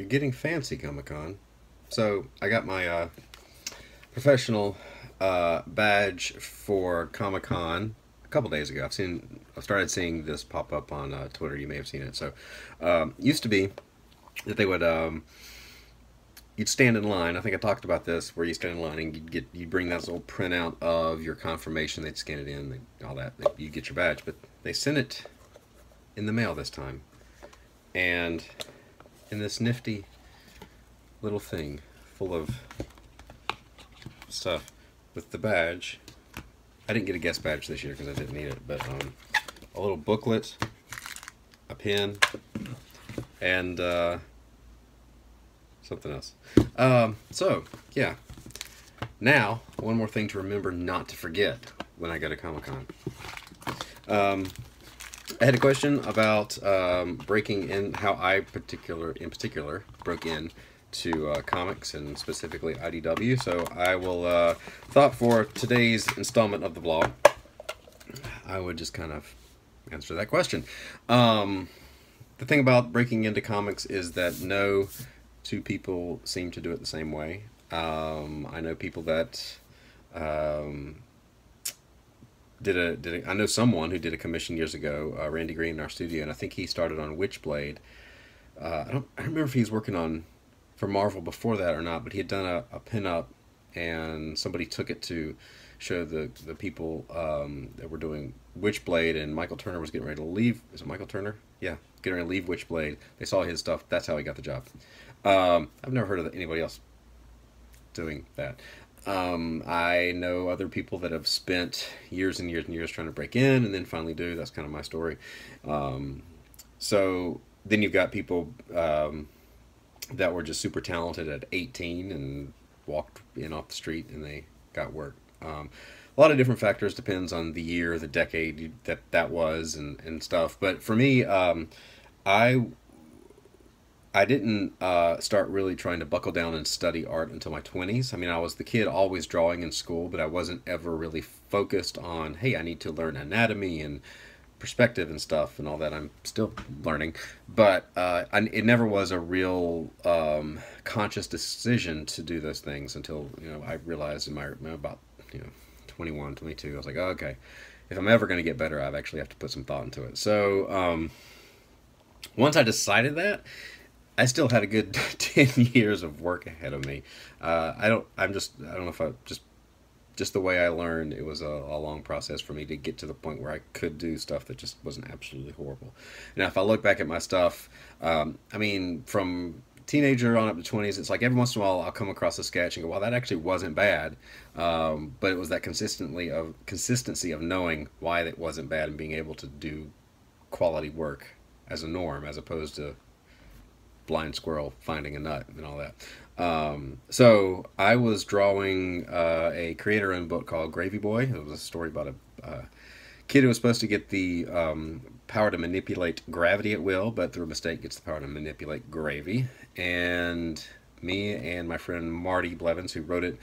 You're getting fancy, Comic Con. So I got my uh, professional uh, badge for Comic Con a couple days ago. I've seen, I've started seeing this pop up on uh, Twitter. You may have seen it. So um, used to be that they would um, you'd stand in line. I think I talked about this, where you stand in line and you'd get you bring that little printout of your confirmation. They'd scan it in, all that. You'd get your badge, but they sent it in the mail this time, and in this nifty little thing full of stuff with the badge. I didn't get a guest badge this year because I didn't need it, but um, a little booklet, a pen, and uh, something else. Um, so, yeah. Now, one more thing to remember not to forget when I go to Comic Con. Um, I had a question about um, breaking in, how I particular, in particular, broke in to uh, comics and specifically IDW. So I will uh, thought for today's installment of the vlog, I would just kind of answer that question. Um, the thing about breaking into comics is that no two people seem to do it the same way. Um, I know people that um, did a did a, I know someone who did a commission years ago, uh, Randy Green in our studio, and I think he started on Witchblade. Uh, I don't I don't remember if he was working on for Marvel before that or not, but he had done a, a pinup, and somebody took it to show the the people um, that were doing Witchblade, and Michael Turner was getting ready to leave. Is it Michael Turner? Yeah, getting ready to leave Witchblade. They saw his stuff. That's how he got the job. Um, I've never heard of anybody else doing that. Um, I know other people that have spent years and years and years trying to break in and then finally do. That's kind of my story. Um, so then you've got people um, that were just super talented at 18 and walked in off the street and they got work. Um, a lot of different factors depends on the year, the decade that that was, and, and stuff. But for me, um, I I didn't uh, start really trying to buckle down and study art until my 20s. I mean, I was the kid always drawing in school, but I wasn't ever really focused on, hey, I need to learn anatomy and perspective and stuff and all that. I'm still learning, but uh, I, it never was a real um, conscious decision to do those things until you know I realized in my about you know 21, 22, I was like, oh, okay, if I'm ever going to get better, I've actually have to put some thought into it. So um, once I decided that, I still had a good 10 years of work ahead of me. Uh, I don't, I'm just, I don't know if I just, just the way I learned, it was a, a, long process for me to get to the point where I could do stuff that just wasn't absolutely horrible. Now, if I look back at my stuff, um, I mean, from teenager on up to 20s, it's like every once in a while I'll come across a sketch and go, well, that actually wasn't bad. Um, but it was that consistently of consistency of knowing why it wasn't bad and being able to do quality work as a norm as opposed to blind squirrel finding a nut and all that. Um, so I was drawing uh, a creator-owned book called Gravy Boy. It was a story about a uh, kid who was supposed to get the um, power to manipulate gravity at will, but through a mistake gets the power to manipulate gravy. And me and my friend Marty Blevins, who wrote it,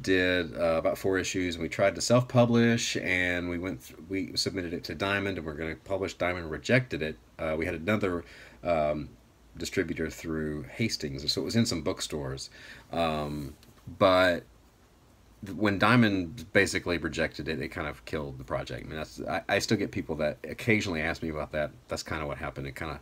did uh, about four issues, and we tried to self-publish, and we went, we submitted it to Diamond, and we are going to publish. Diamond rejected it. Uh, we had another um, distributor through Hastings, so it was in some bookstores. Um, but when Diamond basically rejected it, it kind of killed the project. I mean, that's I, I still get people that occasionally ask me about that. That's kind of what happened. It kind of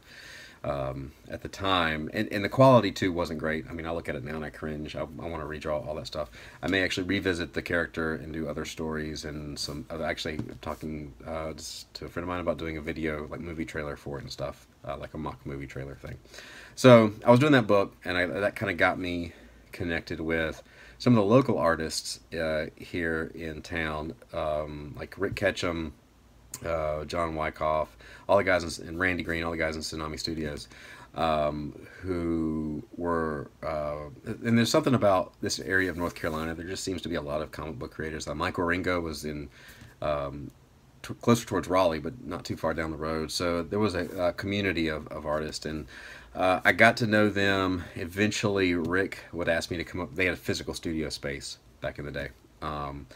um, at the time, and, and the quality too wasn't great. I mean, I look at it now and I cringe. I, I want to redraw all that stuff. I may actually revisit the character and do other stories and some. I'm actually talking uh, to a friend of mine about doing a video like movie trailer for it and stuff, uh, like a mock movie trailer thing. So I was doing that book, and I, that kind of got me connected with some of the local artists uh, here in town, um, like Rick Ketchum uh, John Wyckoff, all the guys, in, and Randy Green, all the guys in Tsunami Studios, um, who were, uh, and there's something about this area of North Carolina. There just seems to be a lot of comic book creators. Uh, Mike Wieringo was in um, closer towards Raleigh, but not too far down the road. So there was a, a community of, of artists, and uh, I got to know them. Eventually, Rick would ask me to come up. They had a physical studio space back in the day. Um,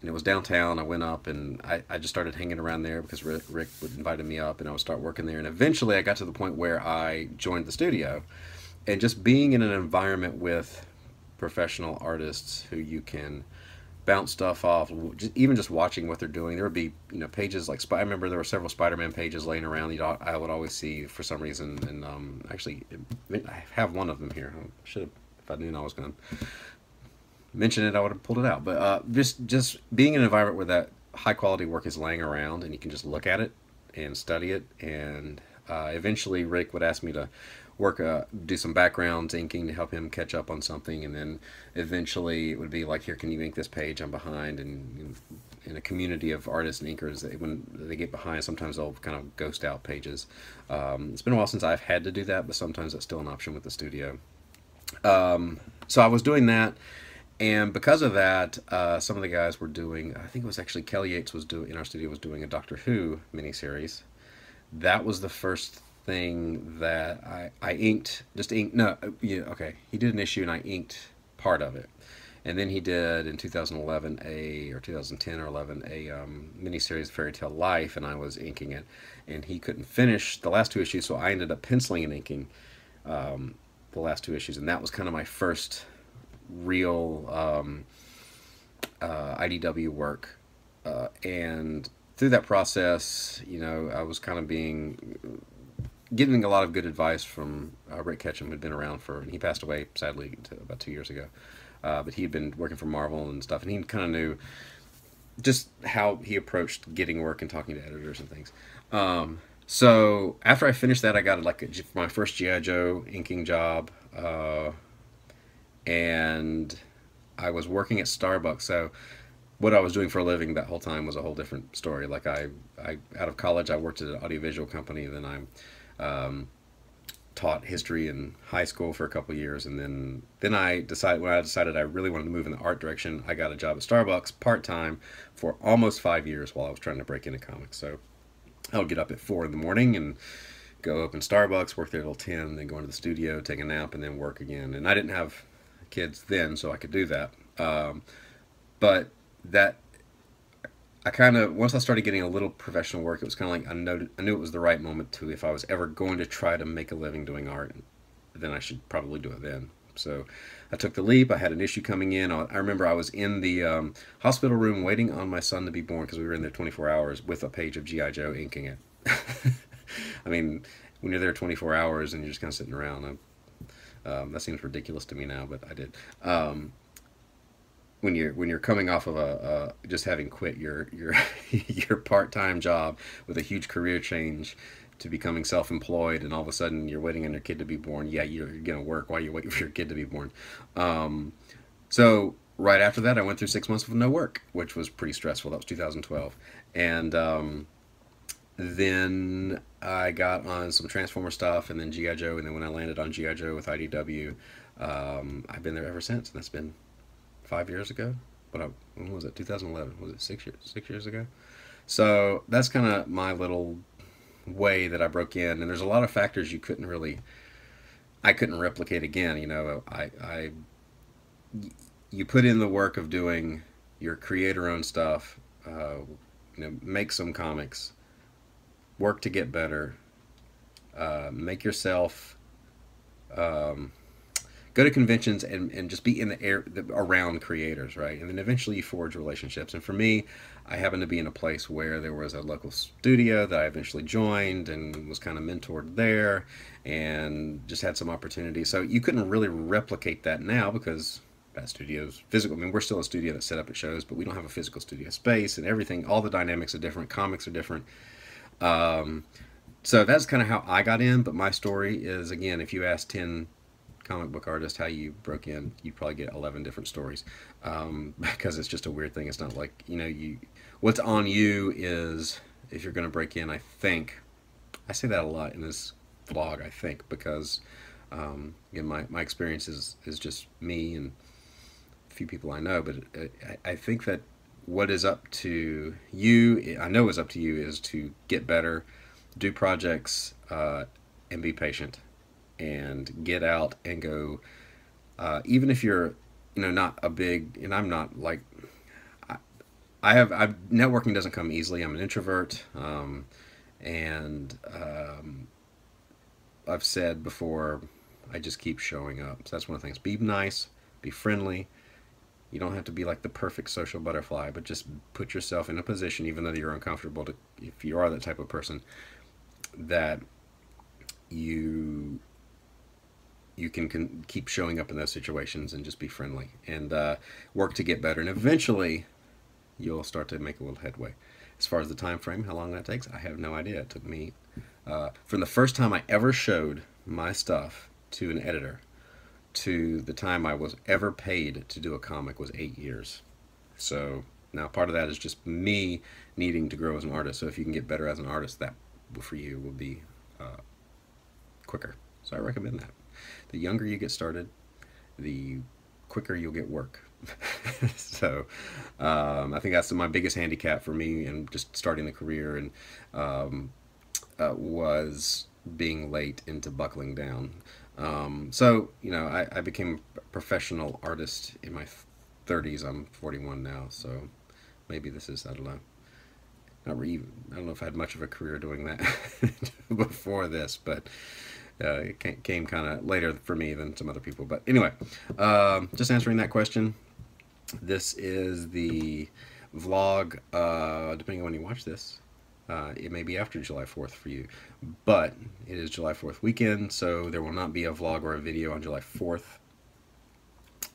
and it was downtown. I went up and I, I just started hanging around there because Rick, Rick invited me up and I would start working there. And eventually I got to the point where I joined the studio and just being in an environment with professional artists who you can bounce stuff off. Just, even just watching what they're doing, there would be you know pages like I remember there were several Spider-Man pages laying around. You I would always see for some reason, and um, actually I have one of them here. I should have if I knew I was going to mention it, I would have pulled it out. But uh, just just being in an environment where that high quality work is laying around and you can just look at it and study it and uh, eventually Rick would ask me to work uh, do some backgrounds inking to help him catch up on something and then eventually it would be like here can you ink this page? I'm behind and in a community of artists and inkers they, when they get behind sometimes they'll kind of ghost out pages. Um, it's been a while since I've had to do that but sometimes that's still an option with the studio. Um, so I was doing that and because of that, uh, some of the guys were doing. I think it was actually Kelly Yates was doing in our studio was doing a Doctor Who miniseries. That was the first thing that I I inked. Just inked. No, uh, yeah, okay. He did an issue and I inked part of it, and then he did in 2011 a or 2010 or 11 a um, miniseries Fairy Tale Life, and I was inking it, and he couldn't finish the last two issues, so I ended up penciling and inking um, the last two issues, and that was kind of my first real um, uh, IDW work. Uh, and through that process, you know, I was kind of being getting a lot of good advice from uh, Rick Ketchum, who'd been around for, and he passed away sadly about two years ago. Uh, but he had been working for Marvel and stuff, and he kind of knew just how he approached getting work and talking to editors and things. Um, so after I finished that, I got like a, my first GI Joe inking job. Uh, and I was working at Starbucks. So what I was doing for a living that whole time was a whole different story. Like I, I out of college, I worked at an audiovisual company. Then I um, taught history in high school for a couple years, and then then I decided when I decided I really wanted to move in the art direction, I got a job at Starbucks part time for almost five years while I was trying to break into comics. So I would get up at four in the morning and go open Starbucks, work there till ten, then go into the studio, take a nap, and then work again. And I didn't have kids then, so I could do that. Um, but that I kind of once I started getting a little professional work, it was kind of like I know I knew it was the right moment to if I was ever going to try to make a living doing art, then I should probably do it then. So I took the leap. I had an issue coming in. I remember I was in the um, hospital room waiting on my son to be born because we were in there 24 hours with a page of GI Joe inking it. I mean, when you're there 24 hours and you're just kind of sitting around, um, that seems ridiculous to me now, but I did. Um, when you're when you're coming off of a, just having quit your your your part time job with a huge career change to becoming self employed, and all of a sudden you're waiting on your kid to be born. Yeah, you're, you're gonna work while you're waiting for your kid to be born. Um, so right after that, I went through six months of no work, which was pretty stressful. That was 2012, and um, then I got on some Transformer stuff and then G.I. Joe. And then when I landed on G.I. Joe with IDW, um, I've been there ever since. And that's been five years ago. What I, when was it? 2011. Was it six years? Six years ago. So that's kind of my little way that I broke in. And there's a lot of factors you couldn't really, I couldn't replicate again. You know, I, I, you put in the work of doing your creator own stuff, uh, you know, make some comics work to get better, uh, make yourself um, go to conventions and, and just be in the air around creators, right? And then eventually you forge relationships. And for me, I happened to be in a place where there was a local studio that I eventually joined and was kind of mentored there and just had some opportunities. So you couldn't really replicate that now because that studio's physical. I mean, we're still a studio that's set up at shows, but we don't have a physical studio space and everything. All the dynamics are different. Comics are different. Um, so that's kind of how I got in. But my story is again, if you ask ten comic book artists how you broke in, you'd probably get eleven different stories um, because it's just a weird thing. It's not like you know you. What's on you is if you're going to break in. I think I say that a lot in this vlog. I think because um, again, my my experience is is just me and a few people I know, but I, I think that what is up to you, I know is up to you, is to get better, do projects, uh, and be patient, and get out and go. Uh, even if you're, you know, not a big, and I'm not like, I, I have, I've, networking doesn't come easily. I'm an introvert, um, and um, I've said before, I just keep showing up. So that's one of the things. Be nice, be friendly. You don't have to be like the perfect social butterfly, but just put yourself in a position, even though you're uncomfortable, to, if you are that type of person, that you you can, can keep showing up in those situations and just be friendly and uh, work to get better. And eventually, you'll start to make a little headway. As far as the time frame, how long that takes, I have no idea. It took me uh, from the first time I ever showed my stuff to an editor to the time I was ever paid to do a comic was eight years. So now part of that is just me needing to grow as an artist. So if you can get better as an artist, that for you will be uh, quicker. So I recommend that. The younger you get started, the quicker you'll get work. so um, I think that's my biggest handicap for me and just starting the career and um, uh, was being late into buckling down. Um, so you know I, I, became a professional artist in my 30s. I'm 41 now, so maybe this is I don't know. Not re- I don't know if I had much of a career doing that before this, but uh, it came kind of later for me than some other people. But anyway, um, just answering that question. This is the vlog, uh, depending on when you watch this. Uh, it may be after July 4th for you, but it is July 4th weekend, so there will not be a vlog or a video on July 4th.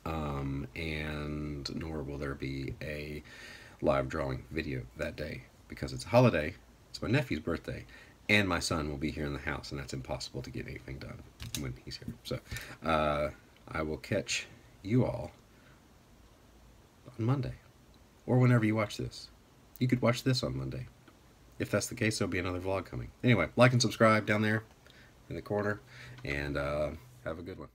Um, and nor will there be a live drawing video that day because it's a holiday. It's my nephew's birthday, and my son will be here in the house, and that's impossible to get anything done when he's here. So uh, I will catch you all on Monday, or whenever you watch this. You could watch this on Monday. If that's the case, there'll be another vlog coming. Anyway, like and subscribe down there in the corner, and uh, have a good one.